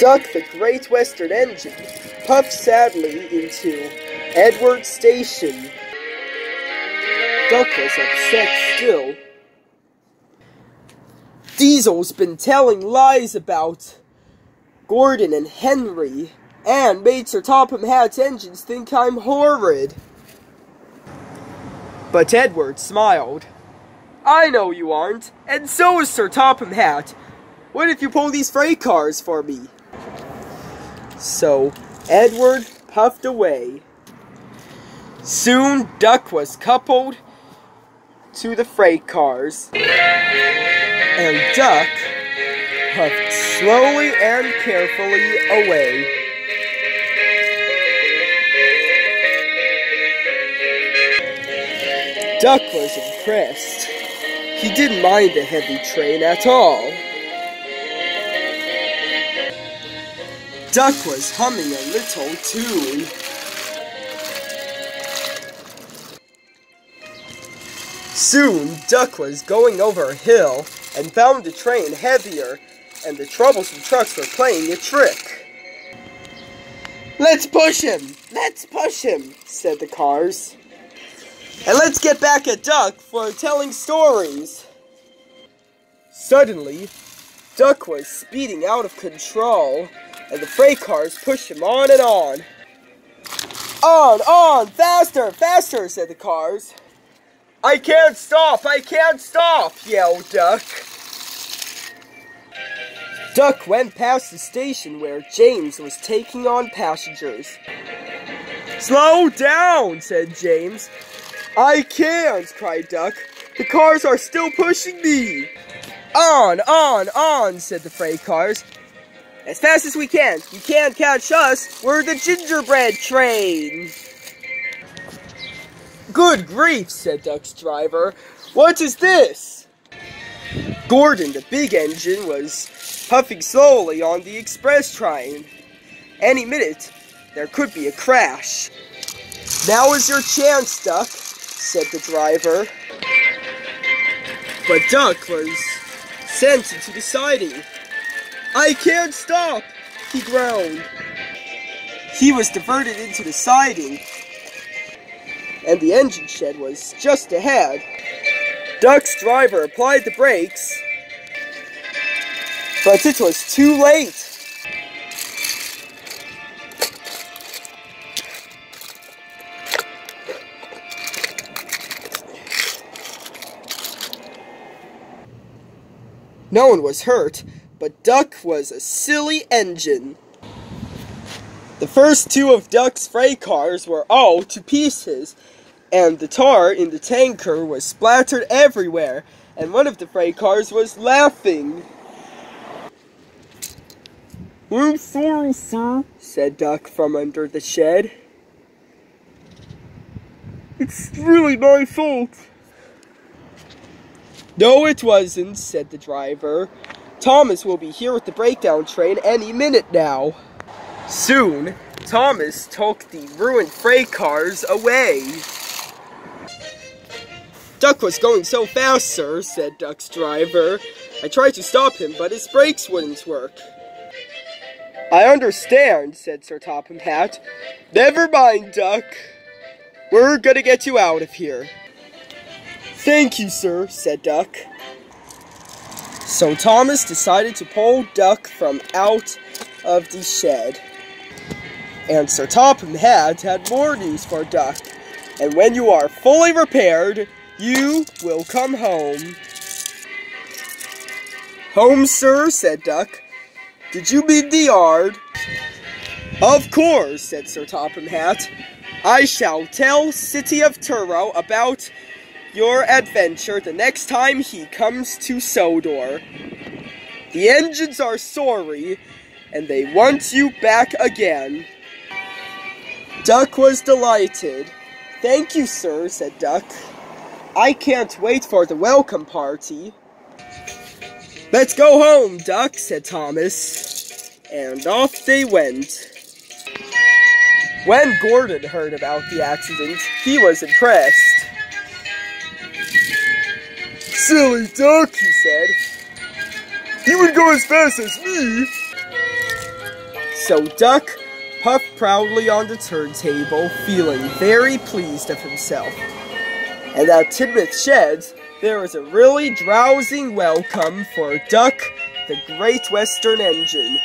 Duck the Great Western engine puffed sadly into Edward Station. Duck was upset still. Diesel's been telling lies about Gordon and Henry, and made Sir Topham Hatt's engines think I'm horrid. But Edward smiled. I know you aren't, and so is Sir Topham Hatt. What if you pull these freight cars for me? So, Edward puffed away. Soon, Duck was coupled to the freight cars, and Duck puffed slowly and carefully away. Duck was impressed. He didn't mind the heavy train at all. Duck was humming a little tune. Soon, Duck was going over a hill and found the train heavier, and the troublesome trucks were playing a trick. Let's push him! Let's push him! said the cars. And let's get back at Duck for telling stories. Suddenly, Duck was speeding out of control, and the freight cars pushed him on and on. On, on, faster, faster, said the cars. I can't stop, I can't stop, yelled Duck. Duck went past the station where James was taking on passengers. Slow down, said James. I can't, cried Duck. The cars are still pushing me. On, on, on, said the freight cars. As fast as we can. You can't catch us. We're the gingerbread train. Good grief, said Duck's driver. What is this? Gordon, the big engine, was puffing slowly on the express train. Any minute, there could be a crash. Now is your chance, Duck, said the driver. But Duck was sent into the siding. I can't stop, he groaned. He was diverted into the siding, and the engine shed was just ahead. Duck's driver applied the brakes, but it was too late. No one was hurt, but Duck was a silly engine. The first two of Duck's freight cars were all to pieces, and the tar in the tanker was splattered everywhere, and one of the freight cars was laughing. I'm sorry, sir, said Duck from under the shed. It's really my fault. No, it wasn't, said the driver. Thomas will be here with the breakdown train any minute now. Soon, Thomas took the ruined freight cars away. Duck was going so fast, sir, said Duck's driver. I tried to stop him, but his brakes wouldn't work. I understand, said Sir Topham Hatt. Never mind, Duck. We're gonna get you out of here. Thank you, sir, said Duck. So Thomas decided to pull Duck from out of the shed. And Sir Topham Hatt had more news for Duck. And when you are fully repaired, you will come home. Home, sir, said Duck. Did you mean the yard? Of course, said Sir Topham Hatt. I shall tell City of Truro about your adventure the next time he comes to Sodor. The engines are sorry, and they want you back again. Duck was delighted. Thank you, sir, said Duck. I can't wait for the welcome party. Let's go home, Duck, said Thomas. And off they went. When Gordon heard about the accident, he was impressed. Silly duck, he said. He would go as fast as me. So Duck puffed proudly on the turntable, feeling very pleased of himself. And at Tidmouth Sheds, there was a really drowsing welcome for Duck, the Great Western Engine.